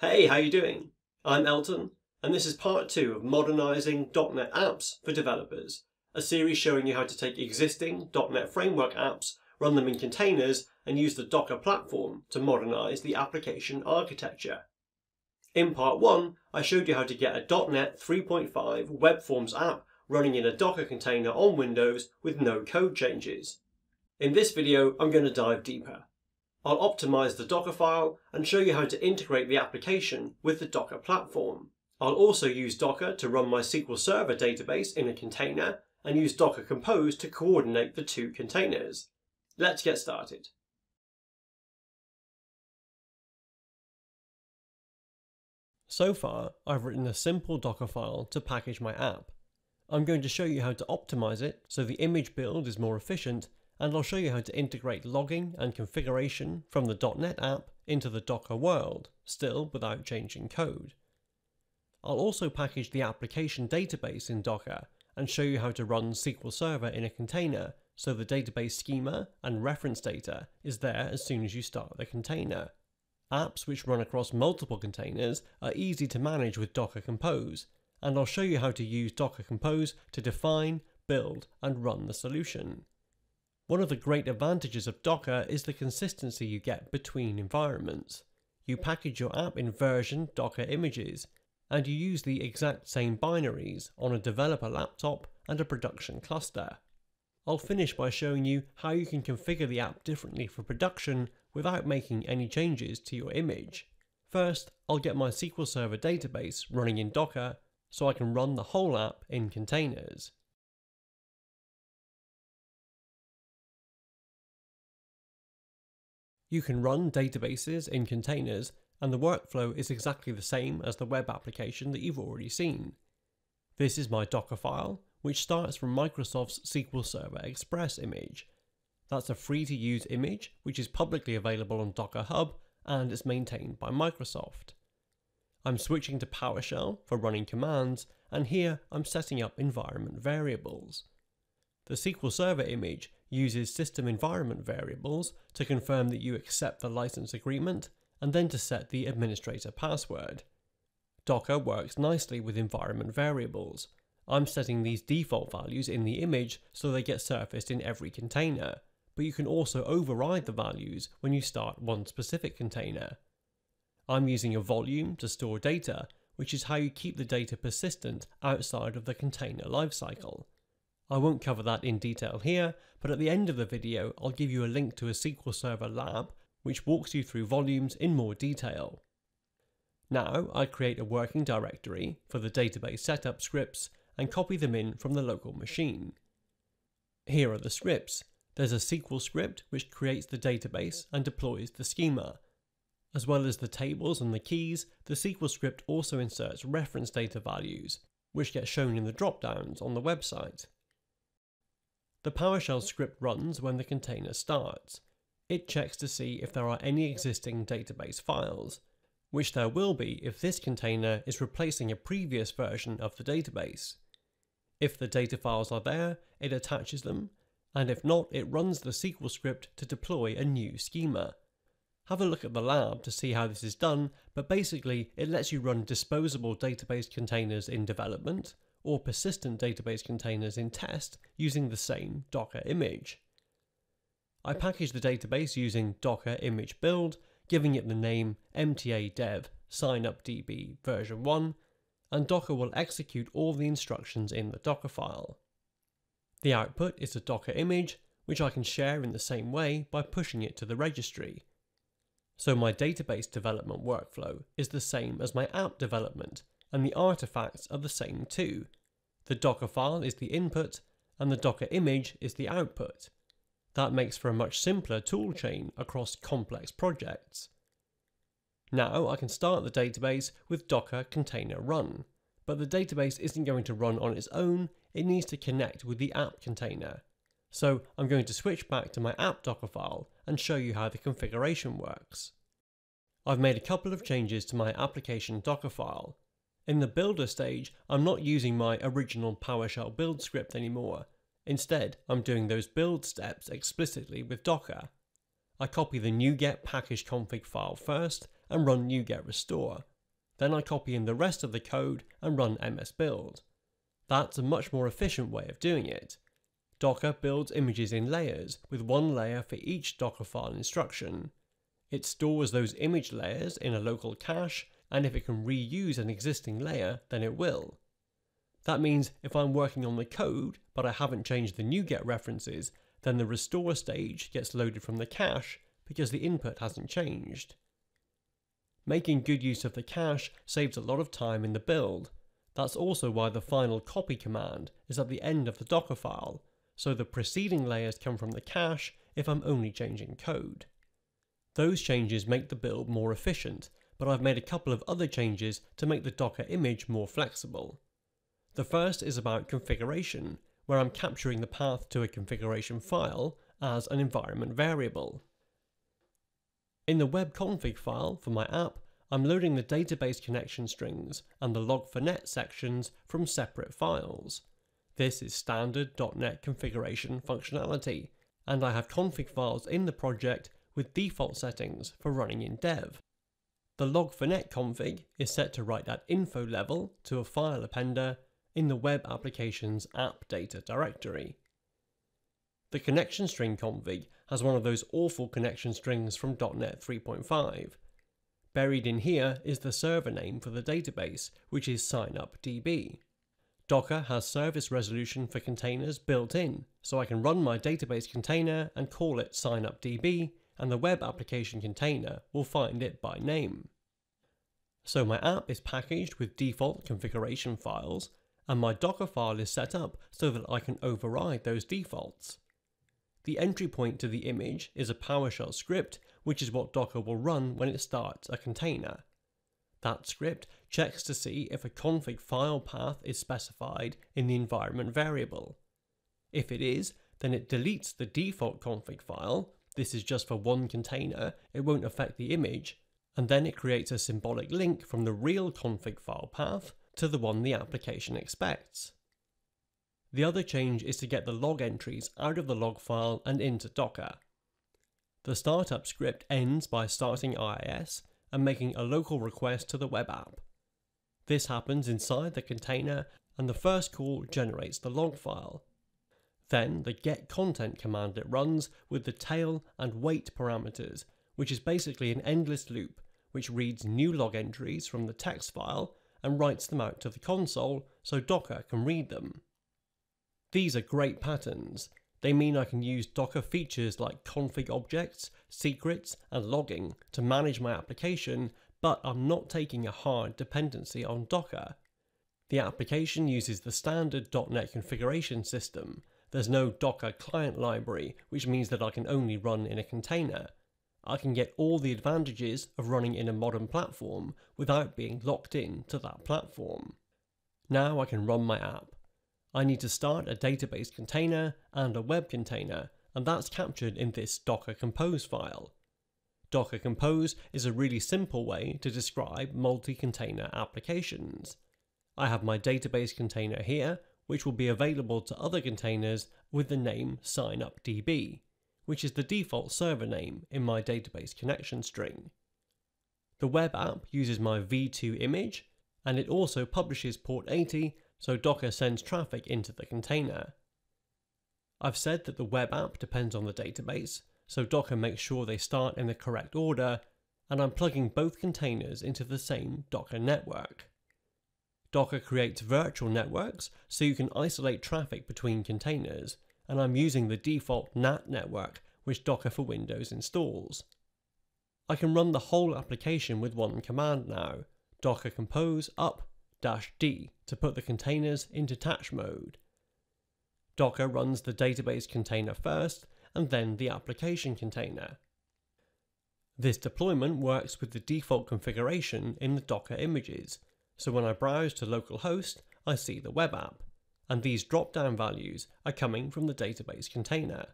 Hey, how are you doing? I'm Elton, and this is part two of Modernising .NET Apps for Developers, a series showing you how to take existing .NET Framework apps, run them in containers, and use the Docker platform to modernise the application architecture. In part one, I showed you how to get a .NET 3.5 Web Forms app running in a Docker container on Windows with no code changes. In this video, I'm going to dive deeper. I'll optimize the Docker file and show you how to integrate the application with the Docker platform. I'll also use Docker to run my SQL Server database in a container and use Docker Compose to coordinate the two containers. Let's get started. So far, I've written a simple Docker file to package my app. I'm going to show you how to optimize it so the image build is more efficient and I'll show you how to integrate logging and configuration from the .NET app into the Docker world, still without changing code. I'll also package the application database in Docker and show you how to run SQL Server in a container so the database schema and reference data is there as soon as you start the container. Apps which run across multiple containers are easy to manage with Docker Compose, and I'll show you how to use Docker Compose to define, build, and run the solution. One of the great advantages of Docker is the consistency you get between environments. You package your app in version Docker images, and you use the exact same binaries on a developer laptop and a production cluster. I'll finish by showing you how you can configure the app differently for production without making any changes to your image. First, I'll get my SQL Server database running in Docker so I can run the whole app in containers. You can run databases in containers, and the workflow is exactly the same as the web application that you've already seen. This is my Docker file, which starts from Microsoft's SQL Server Express image. That's a free to use image, which is publicly available on Docker Hub and is maintained by Microsoft. I'm switching to PowerShell for running commands, and here I'm setting up environment variables. The SQL Server image uses system environment variables to confirm that you accept the license agreement and then to set the administrator password. Docker works nicely with environment variables. I'm setting these default values in the image so they get surfaced in every container, but you can also override the values when you start one specific container. I'm using a volume to store data, which is how you keep the data persistent outside of the container lifecycle. I won't cover that in detail here, but at the end of the video I'll give you a link to a SQL Server lab which walks you through volumes in more detail. Now I create a working directory for the database setup scripts and copy them in from the local machine. Here are the scripts. There's a SQL script which creates the database and deploys the schema. As well as the tables and the keys, the SQL script also inserts reference data values, which get shown in the drop-downs on the website. The PowerShell script runs when the container starts. It checks to see if there are any existing database files, which there will be if this container is replacing a previous version of the database. If the data files are there, it attaches them, and if not, it runs the SQL script to deploy a new schema. Have a look at the lab to see how this is done, but basically it lets you run disposable database containers in development, or persistent database containers in test using the same Docker image. I package the database using docker image build, giving it the name mta dev signup-db version 1, and Docker will execute all the instructions in the Docker file. The output is a Docker image, which I can share in the same way by pushing it to the registry. So my database development workflow is the same as my app development, and the artifacts are the same too. The Docker file is the input, and the Docker image is the output. That makes for a much simpler toolchain across complex projects. Now I can start the database with Docker container run, but the database isn't going to run on its own, it needs to connect with the app container. So I'm going to switch back to my app Docker file and show you how the configuration works. I've made a couple of changes to my application Docker file, in the builder stage, I'm not using my original PowerShell build script anymore. Instead, I'm doing those build steps explicitly with Docker. I copy the NuGet package config file first and run NuGet restore. Then I copy in the rest of the code and run msbuild. That's a much more efficient way of doing it. Docker builds images in layers, with one layer for each Dockerfile instruction. It stores those image layers in a local cache, and if it can reuse an existing layer, then it will. That means if I'm working on the code, but I haven't changed the NuGet references, then the restore stage gets loaded from the cache because the input hasn't changed. Making good use of the cache saves a lot of time in the build. That's also why the final copy command is at the end of the Docker file, so the preceding layers come from the cache if I'm only changing code. Those changes make the build more efficient, but I've made a couple of other changes to make the Docker image more flexible. The first is about configuration, where I'm capturing the path to a configuration file as an environment variable. In the web config file for my app, I'm loading the database connection strings and the log4net sections from separate files. This is standard .NET configuration functionality, and I have config files in the project with default settings for running in dev. The log4net config is set to write at info level to a file appender in the web application's app data directory. The connection string config has one of those awful connection strings from .NET 3.5. Buried in here is the server name for the database, which is signup.db. Docker has service resolution for containers built in, so I can run my database container and call it signup.db, and the web application container will find it by name. So my app is packaged with default configuration files, and my Docker file is set up so that I can override those defaults. The entry point to the image is a PowerShell script, which is what Docker will run when it starts a container. That script checks to see if a config file path is specified in the environment variable. If it is, then it deletes the default config file, this is just for one container, it won't affect the image, and then it creates a symbolic link from the real config file path to the one the application expects. The other change is to get the log entries out of the log file and into Docker. The startup script ends by starting IIS and making a local request to the web app. This happens inside the container and the first call generates the log file. Then the get content command it runs with the tail and wait parameters, which is basically an endless loop which reads new log entries from the text file and writes them out to the console so Docker can read them. These are great patterns. They mean I can use Docker features like config objects, secrets, and logging to manage my application, but I'm not taking a hard dependency on Docker. The application uses the standard .NET configuration system. There's no Docker client library, which means that I can only run in a container. I can get all the advantages of running in a modern platform without being locked in to that platform. Now I can run my app. I need to start a database container and a web container, and that's captured in this Docker Compose file. Docker Compose is a really simple way to describe multi-container applications. I have my database container here, which will be available to other containers with the name signup.db, which is the default server name in my database connection string. The web app uses my v2 image, and it also publishes port 80 so Docker sends traffic into the container. I've said that the web app depends on the database, so Docker makes sure they start in the correct order, and I'm plugging both containers into the same Docker network. Docker creates virtual networks so you can isolate traffic between containers, and I'm using the default NAT network which Docker for Windows installs. I can run the whole application with one command now, docker compose up D to put the containers in detach mode. Docker runs the database container first and then the application container. This deployment works with the default configuration in the Docker images, so when I browse to localhost, I see the web app, and these drop-down values are coming from the database container.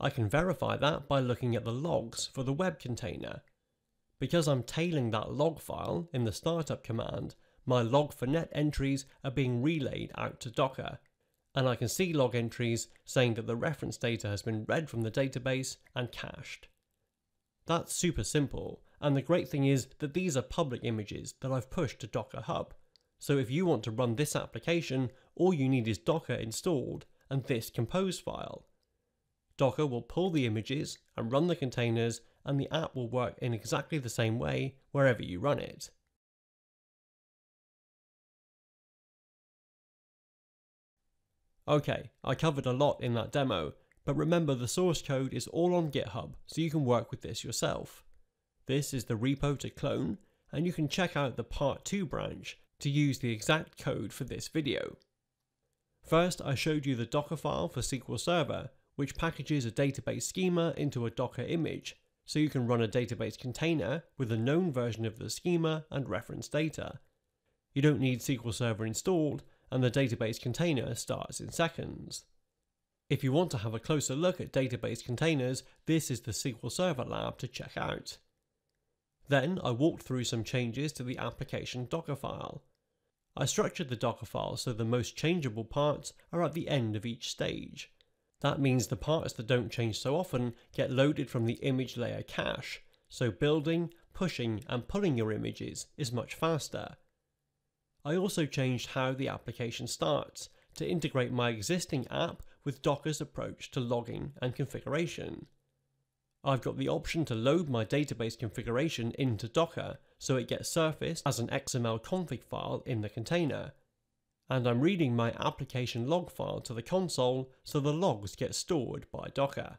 I can verify that by looking at the logs for the web container because I'm tailing that log file in the startup command, my log4net entries are being relayed out to Docker, and I can see log entries saying that the reference data has been read from the database and cached. That's super simple, and the great thing is that these are public images that I've pushed to Docker Hub. So if you want to run this application, all you need is Docker installed and this compose file. Docker will pull the images and run the containers and the app will work in exactly the same way wherever you run it. Okay, I covered a lot in that demo, but remember the source code is all on GitHub so you can work with this yourself. This is the repo to clone, and you can check out the part 2 branch to use the exact code for this video. First, I showed you the Docker file for SQL Server, which packages a database schema into a Docker image, so you can run a database container with a known version of the schema and reference data. You don't need SQL Server installed, and the database container starts in seconds. If you want to have a closer look at database containers, this is the SQL Server lab to check out. Then I walked through some changes to the application Docker file. I structured the Docker file so the most changeable parts are at the end of each stage. That means the parts that don't change so often get loaded from the image layer cache, so building, pushing and pulling your images is much faster. I also changed how the application starts to integrate my existing app with Docker's approach to logging and configuration. I've got the option to load my database configuration into Docker so it gets surfaced as an XML config file in the container. And I'm reading my application log file to the console so the logs get stored by Docker.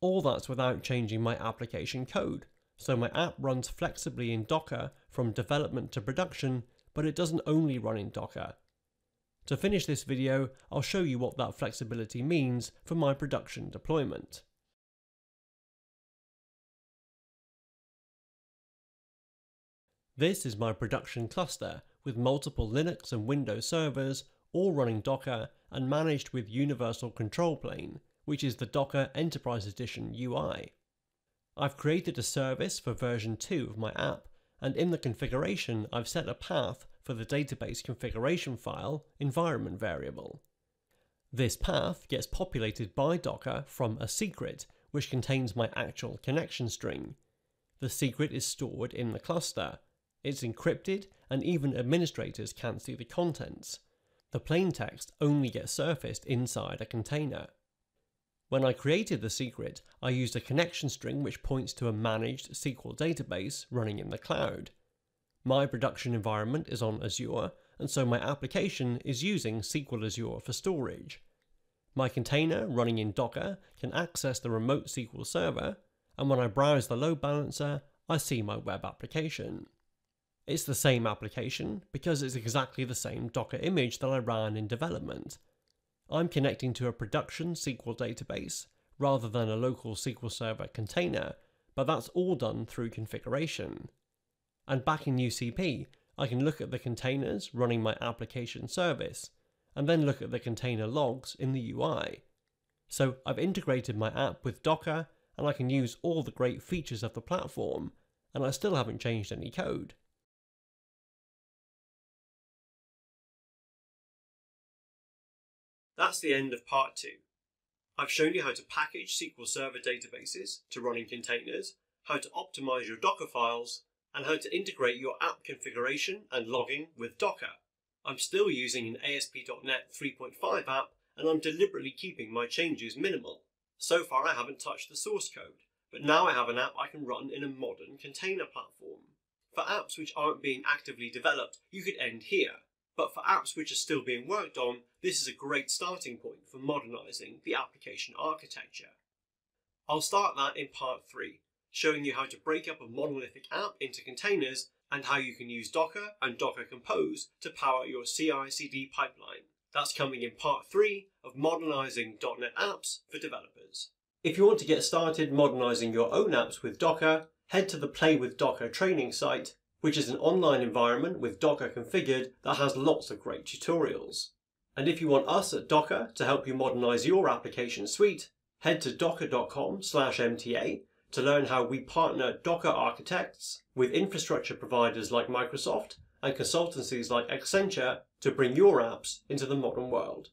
All that's without changing my application code, so my app runs flexibly in Docker from development to production, but it doesn't only run in Docker. To finish this video, I'll show you what that flexibility means for my production deployment. This is my production cluster with multiple Linux and Windows servers all running Docker and managed with Universal Control Plane, which is the Docker Enterprise Edition UI. I've created a service for version 2 of my app, and in the configuration I've set a path for the database configuration file environment variable. This path gets populated by Docker from a secret, which contains my actual connection string. The secret is stored in the cluster, it's encrypted, and even administrators can't see the contents. The plain text only gets surfaced inside a container. When I created the secret, I used a connection string which points to a managed SQL database running in the cloud. My production environment is on Azure, and so my application is using SQL Azure for storage. My container running in Docker can access the remote SQL server, and when I browse the load balancer, I see my web application. It's the same application because it's exactly the same Docker image that I ran in development. I'm connecting to a production SQL database rather than a local SQL Server container, but that's all done through configuration. And back in UCP, I can look at the containers running my application service, and then look at the container logs in the UI. So I've integrated my app with Docker, and I can use all the great features of the platform, and I still haven't changed any code. That's the end of part two. I've shown you how to package SQL Server databases to run in containers, how to optimize your Docker files, and how to integrate your app configuration and logging with Docker. I'm still using an ASP.NET 3.5 app, and I'm deliberately keeping my changes minimal. So far I haven't touched the source code, but now I have an app I can run in a modern container platform. For apps which aren't being actively developed, you could end here. But for apps which are still being worked on, this is a great starting point for modernising the application architecture. I'll start that in part 3, showing you how to break up a monolithic app into containers and how you can use Docker and Docker Compose to power your CI-CD pipeline. That's coming in part 3 of modernising .NET apps for developers. If you want to get started modernising your own apps with Docker, head to the Play with Docker training site which is an online environment with Docker configured that has lots of great tutorials. And if you want us at Docker to help you modernize your application suite, head to docker.com slash MTA to learn how we partner Docker architects with infrastructure providers like Microsoft and consultancies like Accenture to bring your apps into the modern world.